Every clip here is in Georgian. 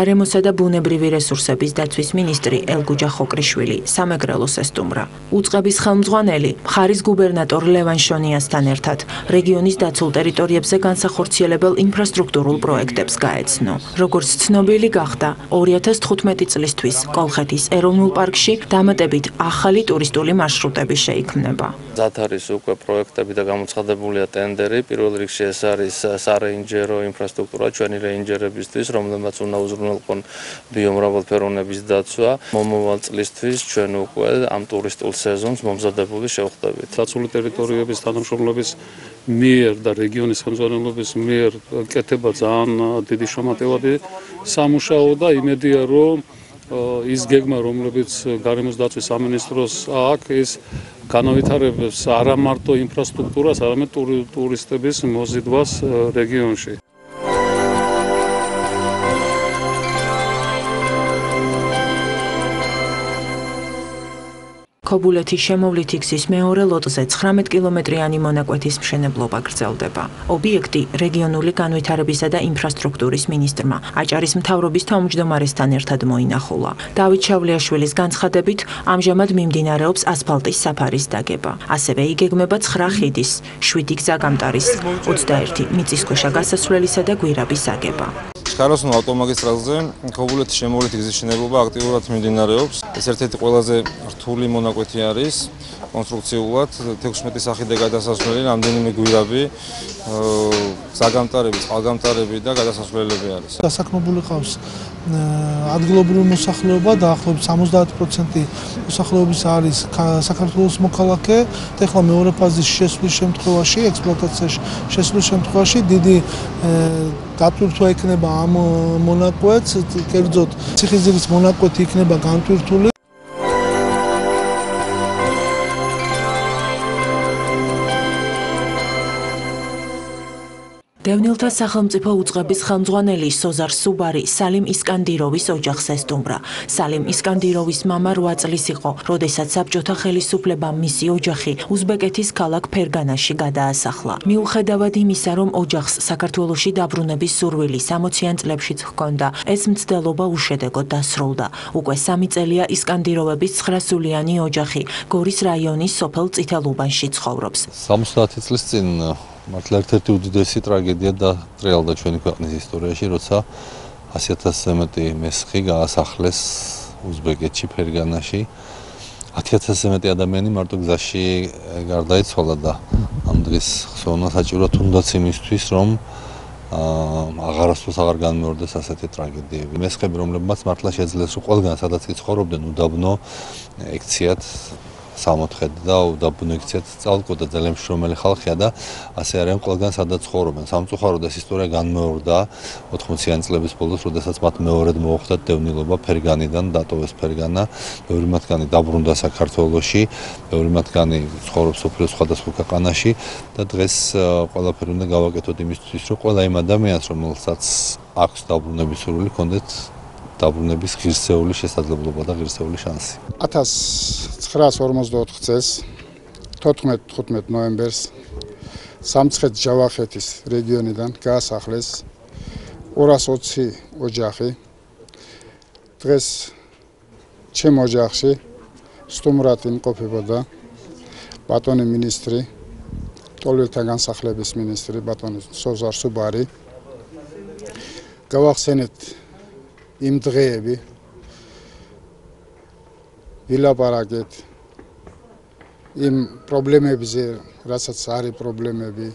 გარემოსა და ბუნებრივი რესურსების დაცვის მინისტრი ელგუჯა ხოკრიშვილი სამეგრელოს ესტუმრა. უწყების ხელმძღვანელი მხარის გუბერნატორ ლევან შონიასთან ერთად რეგიონის დაცულ ტერიტორიებზე განსახორციელებელ ინფრასტრუქტურულ პროექტებს გაეცნო. როგორც ცნობილი გახდა, 2015 წლისთვის კოლხეთის ეროვნულ პარკში დამატებით ახალი ტურისტული მარშრუტები შეიქმნება. ზათ არის უკვე პროექტები და გამოცხადებულია ტენდერი. პირველ რიგში ეს არის სარეინჯერო ინფრასტრუქტურა ჩვენი რეინჯერებისთვის, რომლებმაც უნდა უზრუნველყონ ბიომრავალფეროვნების დაცვა. მომავალ წლისთვის ჩვენ უკვე ამ ტურისტულ სეზონს მომზადებული შევხვდებით. დაცული ტერიტორიების თანამშრომლობის მიერ და რეგიონის ხელმძღვანელობის მიერ კეთება ძალიან დიდი შემატევადი სამუშაო და იმედია რომ ის გეგმა რომლებიც გარემოს დაცვის სამინისტროს აქვს ის განავითარებს არა მარტო ინფრასტრუქტურას, არამედ ტურისტების მოზიდვას რეგიონში. ქობულეთის შემოვლითი გზის მეორე ლოტზე 19 კილომეტრიანი მონაკვეთის მშენებლობა გრძელდება. ობიექტი რეგიონული განვითარებისა და ინფრასტრუქტურის მინისტრმა აჭარის მთავრობის თავმჯდომარესთან ერთად მოინახულა. დავით შავლიაშვილის განცხადებით, ამჟამად მიმდინარეობს ასფალტის საფარის დაგება. ასევე იგეგმება 9 ხიდის, 7 გზაგამტარის, 21 მიწისქვეშა გასასვლელისა და გვირაბის აგება. ქაროსნო ავტომაგისტრალზე ქობულეთის შემოვლითი გზის მშენებლობა აქტიურად მიმდინარეობს. ეს ერთ-ერთი ყველაზე რთული მონაკვეთი არის. კონსტრუქციულად 16 სახიდე გადასასვლელი, რამდენიმე გვირაბი, საგამტარები, წყალგამტარები და გადასასვლელები არის. დასაქმებული ყავს ადგილობრივი მოსახლეობა დაახლოებით 70% მოსახლეობის არის საქართველოს მოქალაქე. და ახლა მეორე ფაზის შესვლის შემთხვევაში ექსპლუატაციაში შესვლის შემთხვევაში დიდი დატვირთვა იქნება ამ მონაკვეთს. კერძოდ ციხისძირის მონაკვეთი იქნება განტვირთული დევნილთა სახელმწიფო უწყების ხელმძღვანელი სოზარ სუბარი სალიმ ისკანდიროვის ოჯახს ესტუმრა. სალიმ ისკანდიროვის მამა 8 წლის იყო, როდესაც საბჭოთა ხელისუფლებამ მისი ოჯახი უზბეკეთის ქალაქ ფერგანაში გადაასახლა. მიუხედავად იმისა, რომ ოჯახს საქართველოსში დაბრუნების სურვილი 60-იან წლებშიც ჰქონდა, ეს მცდელობა უშედეგოდ დასრულდა. უკვე 3 წელია ისკანდიროვების 9-სულიანი ოჯახი გორის რაიონის სოფელ წითელუბანში ცხოვრობს. 70 წლის წინ მართლა ერთ-ერთი უდიდესი ტრაგედია და ტრიალდა ჩვენი ქვეყნის ისტორიაში, როცა 100000-ზე მეტი მესხი გაასახლეს უზბეკეთში, ფერგანაში. 10000-ზე მეტი ადამიანი მარტო გზაში გარდაიცვალა და ამ დღეს ხსოვნა საჭირო თუნდაც იმისთვის, რომ აა აღარასდროს აღარ განმეორდეს ასეთი ტრაგედიები. მესხები, რომლებმაც მართლა შეძლეს, რომ ყველგან სადაც კი ცხოვრობდნენ, უდაბნო ექციათ სამოთხედ და უდაბნოიქციათ წალკო და ძალიან მშრომელი ხალხია და ასე არიან ყველგან სადაც ცხოვრობენ. სამწუხაროდ ეს ისტორია განმეორდა 80-იან წლების ბოლოს, როდესაც მათ მეორედ მოუხდათ დევნილობა ფერგანიდან დატოვეს ფერგანა, ბევრი მათგანი დაბრუნდა საქართველოში, ბევრი მათგანი ცხოვრობს სოფლის სხვადასხვა ქვეყანაში და დღეს ყველაფერი უნდა გავაკეთოთ იმისთვის, რომ ყველა იმ ადამიანს, რომელსაც აქვს დაბრუნების სურვილი, კონდეთ დაბრუნების ღირსეული შესაძლებლობა და ღირსეული შანსი. 1944 წელს 14-15 ნოემბერს სამცხეთ ჯავახეთის რეგიონიდან გაასახლეს 220 ოჯახი. დღეს ჩემ ოჯახში სტუმრად იმყოფებოდა ბატონი მინისტრი ტოლერთა განსახლების მინისტრი ბატონი სოზარ სუბარი გავახსენეთ იმ დღეები ვილაპარაკეთ იმ პრობლემებზე, რასაც არის პრობლემები,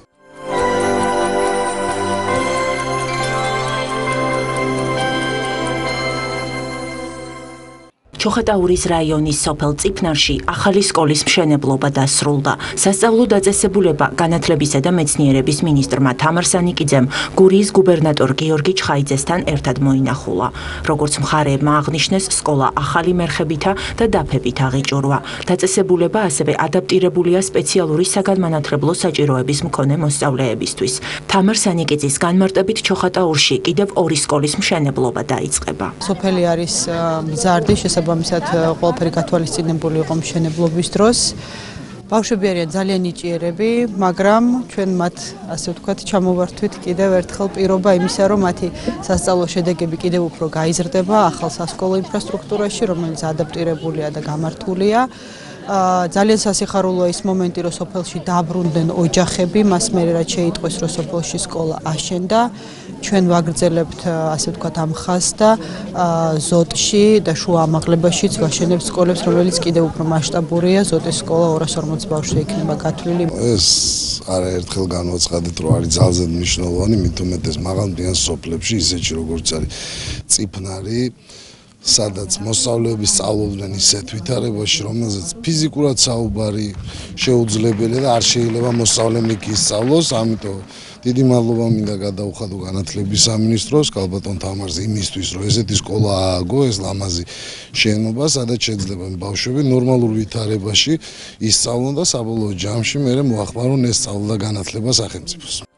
ჩოხატაურის რაიონის სოფელ წიფნარში ახალი სკოლის მშენებლობა დასრულდა. სასწავლო დაწესებულება განათლებისა და მეცნიერების მინისტრმა თამარ სანიკიძემ გურიის გუბერნატორ გიორგი ჩხაიძესთან ერთად მოინახულა. როგორც მხარეებმა აღნიშნეს, სკოლა ახალი მერხებითა და დაფებით აღიჭურვა. დაწესებულება ასევე ადაპტირებულია სპეციალური საგანმანათლებლო საჭიროების მქონე მოსწავლეებისთვის. თამარ სანიკიძის განმარტებით ჩოხატაურში კიდევ ორი სკოლის მშენებლობა დაიწყება. სოფელი არის მზარდი შესაბამისად ყველაფერი გათვალისწინებული იყო მშენებლობის დროს. ბავშვები არიან ძალიან ნიჭიერები, მაგრამ ჩვენ მათ ასე ვთქვათ, ჩამოვართვით კიდევ ერთხელ პირობა იმისა, რომ მათი სასწავლო შედეგები კიდევ უფრო გაიზრდება ახალ სასკოლო ინფრასტრუქტურაში, რომელიც ადაპტირებულია და გამართულია. ძალიან სასიხარულოა ის მომენტი, რომ სოფელში დაბრუნდნენ ოჯახები, მას მერე რაც შეიტყვეს, რომ სოფელში სკოლა აშენდა. ჩვენ ვაგრძელებთ ასე ვთქვათ ამ ხაზს და ზოტში და შუა ამაღლებაშიც ვაშენებთ სკოლებს, რომელიც კიდევ უფრო მასშტაბურია. ზოტის სკოლა 240 ბავშვი იქნება გათვლილი. ეს არაერთხელ განვაცხადეთ, რომ არის ძალზე მნიშვნელოვანი, მით უმეტეს მაღალმთიან სოფლებში, ისეთში როგორც არის წიფნარი სადაც მოსწავლეები სწავლობდნენ ისეთ ვითარებაში, რომელზეც ფიზიკურად საუბარი შეუძლებელია და არ შეიძლება მოსწავლემ იქ ისწავლოს, ამიტომ დიდი მადლობა მინდა გადაუხადო განათლების სამინისტროს, კალბატონ თამარს იმისთვის, რომ ესეთი სკოლა ააგო, ეს ლამაზი შენობა, სადაც შეიძლება ბავშვები ნორმალურ ვითარებაში ისწავლონ და საბოლოო ჯამში მე მოახმარონ ეს სწავლა და განათლება სახელმწიფოს.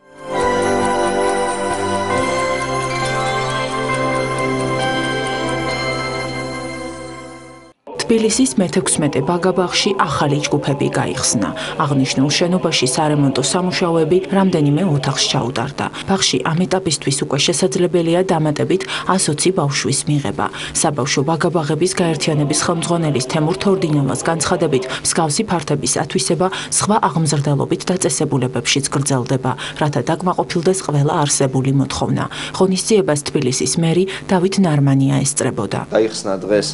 თბილისის მე-16 ბაგაბაღში ახალი ჯგუფები გაიხსნა. აღნიშნულ შენობაში სარემონტო სამუშაოები რამდენიმე ოთახს ჩაუტარდა. ბაღში ამ ეტაპისთვის უკვე შესაძლებელია დამატებით 120 ბავშვის მიღება. საბავშვო ბაგაბაღების გაერთიანების ხელმძღვანელის თემურ თორდინოვას განცხადებით, მსგავსი ფართების ათვისება სხვა აღმზრდელობით დაწესებულებებშიც გრძელდება, რათა დაკმაყოფილდეს ყველა არსებული მოთხოვნა. ღონისძიებას თბილისის მერი დავით ნარმანია ესწრებოდა. გაიხსნა დღეს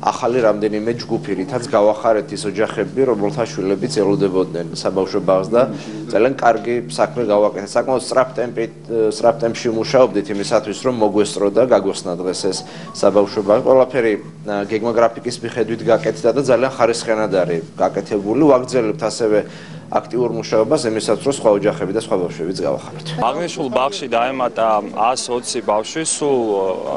ახალი რამდენიმე ჯგუფი, რითაც გავახარეთ ის ოჯახები, რომელთა შვილებიც ელოდებოდნენ საბავშვო ბაღს და ძალიან კარგი საქმე გავაკეთეთ. საკმაოდ სწრაფ ტემპით, სწრაფ ტემპში მუშაობდით იმისათვის, რომ მოგვესწრო და გაგოსნა დღეს ეს საბავშვო ბაღი. ყველაფერი გეგმა გრაფიკის მიხედვით გაკეთდა და ძალიან ხარისხიანად არის გაკეთებული. ვაგრძელებთ ასევე აქტიურ მუშაობას ემისაც რომ სხვა ოჯახები და სხვა ბავშვებიც გავახართ. აღნიშნულ ბაღში დაემატა 120 ბავშვი, სულ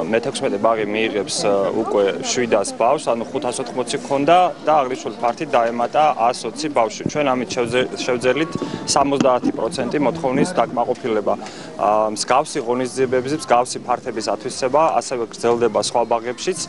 მე-16 ბაღი მიიღებს უკვე 700 ბავშვს, ანუ 580 ქონდა და აღნიშნულ ფართით დაემატა 120 ბავშვი. ჩვენ ამით შევძელით 70% მოთხოვნის დაკმაყოფილება. მსგავსი ღონისძიებების, მსგავსი ფართების ათვისება ასევე გრძელდება სხვა ბაღებშიც.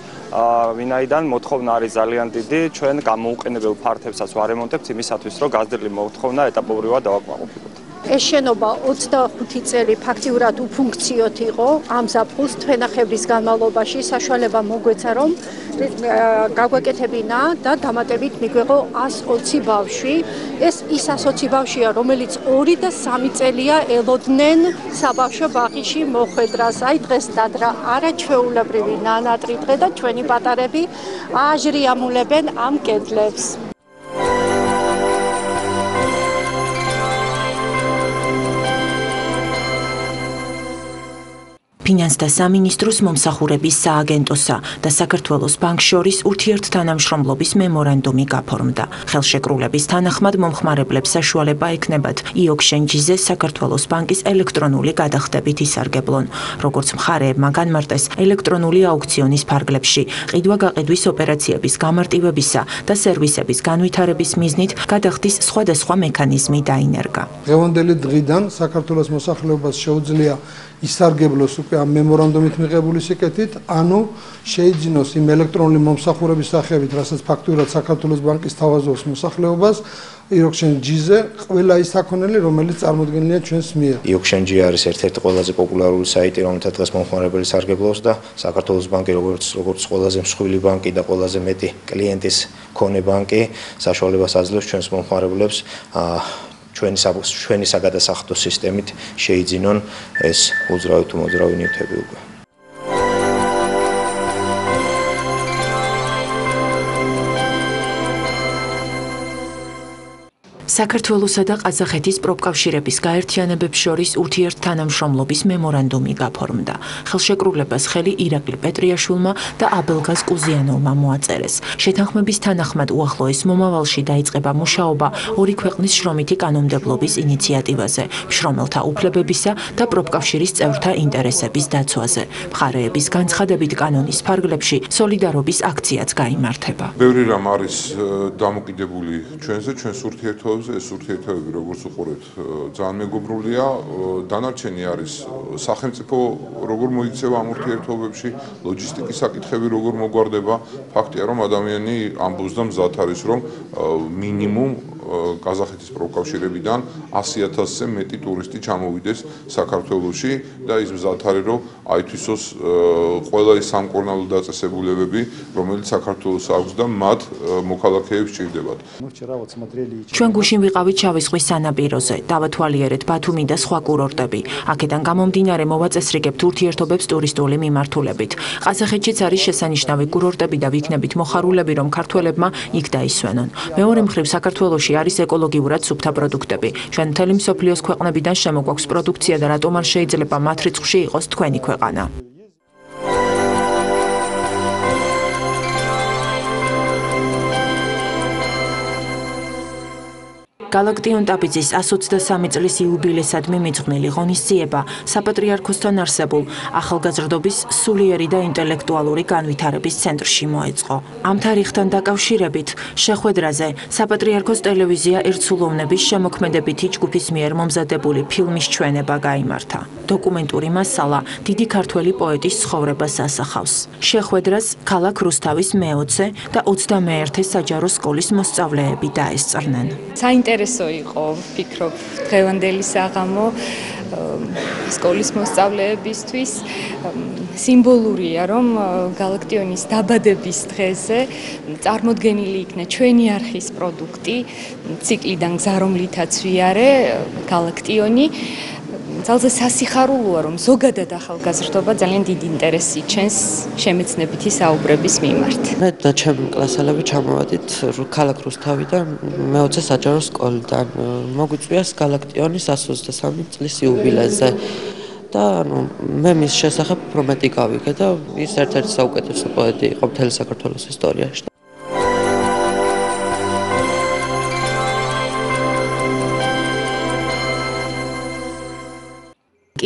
ვინაიდან მოთხოვნა არის ძალიან დიდი, ჩვენ გამოუყენებელ ფართებსაც ვარემონტებთ იმისათვის, რომ გაზრდილი მოთხოვნა ეტაპობრივად დავაკმაყოფილოთ. ეს შენობა 25 წელი ფაქტიურად უფუნქციოთ იყო ამ ზაფხულს თვენახების განმავლობაში. საშუალება მოგვეცა რომ გაგვეკეთებინა და დამატებით მიგვეღო 120 ბავშვი. ეს ის 120 ბავშვია რომელიც 2 და 3 წელია ელოდნენ საბავშვო ბაღში მოხვედრას აი დღეს დადრა არაჩვეულებრივი ნანატრი დღე და ჩვენი პატარები აჟრიამულებენ ამ კედლებს ფინანსთა სამინისტროს მომსახურების სააგენტოსა და საქართველოს ბანკ შორის ურთიერთთანამშრომლობის მემორანდუმი გაფორმდა. ხელშეკრულების თანახმად მომხმარებლებს საშუალება ექნებათ იოქშენჯიზე საქართველოს ბანკის ელექტრონული გადახდებით ისარგებლონ. როგორც მხარეებმა განმარტეს ელექტრონული აუქციონის ფარგლებში, ყიდვა-გაყიდვის ოპერაციების გამარტივებისა და სერვისების განვითარების მიზნით გადახდის სხვადასხვა მექანიზმი დაინერგა. დღევანდელი დღიდან საქართველოს მოსახლეობას შეუძლია ისარგებლოს უკვე ამ მემორანდუმით მიღებული სიკეთით, ანუ შეიძინოს იმ ელექტრონული მომსახურების სახებით, რასაც ფაქტურად საქართველოს ბანკის თავაზობს მოსახლეობას, იოქშენ ჯიზე ყველა ის საქონელი, რომელიც წარმოქმნილია ჩვენს მიერ. იოქშენ ჯი არის ერთ-ერთი ყველაზე პოპულარული საიტი, რომელთაც დღეს მომხმარებელი სარგებლობს და საქართველოს ბანკი როგორც როგორც ყველაზე მსხვილი ბანკი და ყველაზე მეტი კლიენტის მქონე ბანკი საშუალებას აძლევს ჩვენს მომხმარებლებს აა ჩვენი ჩვენი საგადასახადო სისტემით შეიძინონ ეს უძრავი თუ მოძრავი ნივთები უკვე საქართველოსა და ყაზახეთის პროფკავშირების გაერთიანებებს შორის ურთიერთთანამშრომლობის მემორანდუმი გაფორმდა. ხელშეკრულებას ხელი ირაკლი პეტრიაშვილმა და აბელგაზ კუზიანოვმა მოაწერეს. შეთანხმების თანახმად უახლოეს მომავალში დაიწყება მუშაობა ორი ქვეყნის შრომითი კანონმდებლობის ინიციატივაზე, შრომელთა უფლებებისა და პროფკავშირის წევრთა ინტერესების დაცვაზე. მხარეების განცხადებით კანონის ფარგლებში სოლიდარობის აქციაც გამართება. ბევრი რამ არის დამოკიდებული ჩვენზე, ჩვენს ურთიერთობაზე ეს ურთიერთობები როგორც უყურებთ ძალიან მეგობრულია. დანარჩენი არის სახელმწიფო როგორ მოიქცევა ამ ურთიერთობებში ლოჯისტიკის საკითხები როგორ მოგვარდება. ფაქტია რომ ადამიანი ამბობს და მზად არის რომ მინიმუმ ყაზახეთის პროკავშირებიდან 100000-ზე მეტი ტურისტი ჩამოვიდეს საქართველოში და ის მზად არის რომ აითვისოს ყველა ის სამკურნალო დაწესებულებები, რომელიც საქართველოს აქვს და მათ მოქალაქეებს ჭირდებათ. ჩვენ გუშინ ვიყავით შავი ზღვის სანაპიროზე, დავათვალიერეთ ბათუმი და სხვა კურორტები. აქედან გამომდინარე მოვაწესრიგებთ ურთიერთობებს ტურისტული მიმართულებით. ყაზახეთშიც არის შესანიშნავი კურორტები და ვიქნებით მოხარულები, რომ ქართველებმა იქ დაისვენონ. მეორე მხრივ საქართველოში არის ეკოლოგიურად სუფთა პროდუქტები. ჩვენ მთელი მსოფლიოს ქვეყნებიდან შემოგვაქვს პროდუქცია და რატომ არ შეიძლება მათ რიცხვში იყოს თქვენი ქვეყანა? გალაქტიონ ტაბიძის 123 წლის იუბილესადმი მიძღვნილი ღონისძიება საპატრიარქოსთან არსებულ ახალგაზრდობის სულიერი და ინტელექტუალური განვითარების ცენტრში მოეწყო. ამ თარიღთან დაკავშირებით შეხვედრაზე საპატრიარქოს ტელევიზია ერცულოვნების შემოქმედებითი ჯგუფის მიერ მომზადებული ფილმის ჩვენება გამართა. დოკუმენტური მასალა დიდი ქართველი პოეტის ცხოვრებას ასახავს. შეხვედრას ქალაქ რუსთავის მე-20 და 21 საჯარო სკოლის მოსწავლეები დაესწრნენ. საინტერესო საინტერესო იყო, ვფიქრობ, დღევანდელი საღამო სკოლის მოსწავლეებისთვის. სიმბოლურია, რომ გალაქტიონის დაბადების დღეზე წარმოდგენილი იქნა ჩვენი არხის პროდუქტი, ციკლიდან გზა რომლითაც ვიარე, გალაქტიონი ძალზე სასიხარულოა რომ ზოგადად ახალგაზრდობა ძალიან დიდი ინტერესი ჩენს შემეცნებითი საუბრების მიმართ. მე და ჩემი კლასელები ჩამოვედით ქალაქ რუსთავიდან მე-20 საჯარო სკოლიდან. მოგვიწვიეს galaktionis 123 წლის იუბილეზე. და ანუ მე მის შესახებ პრომეტი გავიგე და ის ერთ-ერთი საუკეთესო პოეტი იყო მთელი საქართველოს ისტორიაში.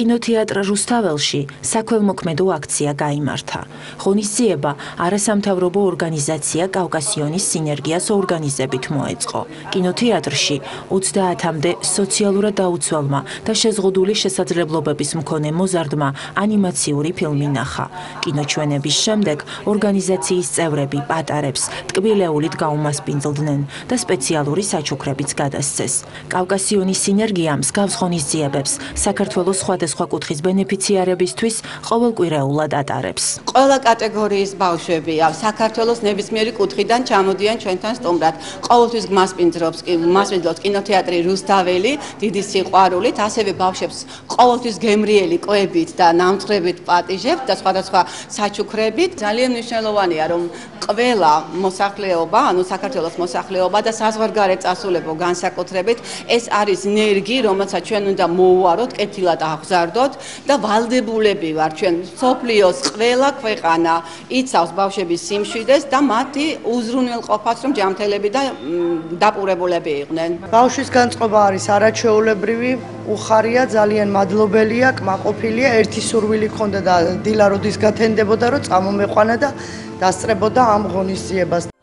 კინოთეატრ რუსთაველში საქველმოქმედო აქცია გამართა. ღონისძიება არასამთავრობო ორგანიზაცია კავკასიონის სინერგიას ორგანიზებით მოეწყო. კინოთეატრში 30-მდე სოციალურად დაუცველმა და შეზღუდული შესაძლებლობების მქონე მოზარდმა ანიმაციური ფილმი ნახა. კინოჩვენების შემდეგ ორგანიზაციის წევრები პატარებს ტკბილეულით გაუმასპინძლდნენ და სპეციალური საჩუქრებიც გადასცეს. კავკასიონის სინერგია მსგავს ღონისძიებებს საქართველოს სხვა სხვადასხვა კუთხის ბენეფიციარებისთვის ყოველკვირეულად ატარებს. ყველა კატეგორიის ბავშვები საქართველოს ნებისმიერი კუთხიდან ჩამოდიან ჩვენთან სტუმრად. ყოველთვის გმასპინძრობს მასპინძლობს კინოთეატრი რუსთაველი დიდი სიყვარულით, ასევე ბავშვებს ყოველთვის გემრიელი კვებით და ნამწრებით პატიჟებთ და სხვადასხვა საჩუქრებით. ძალიან მნიშვნელოვანია რომ ყველა მოსახლეობა, ანუ საქართველოს მოსახლეობა და საზღვარგარეთ წასულებო განსაკუთრებით ეს არის ნერგი, რომელსაც ჩვენ უნდა მოუვაროთ კეთილად აღზრდ გავგზავნოთ და ვალდებულები ვარ ჩვენ სოფლიოს ყველა ქვეყანა იცავს ბავშვების სიმშვიდეს და მათი უზრუნველყოფას რომ ჯანმრთელები და დაპურებულები იყვნენ. ბავშვის განწყობა არის არაჩვეულებრივი, უხარია, ძალიან მადლობელია, კმაყოფილია, ერთი სურვილი ქონდა და დილა როდის გათენდებოდა რომ წამომეყვანა და დასწრებოდა ამ ღონისძიებას.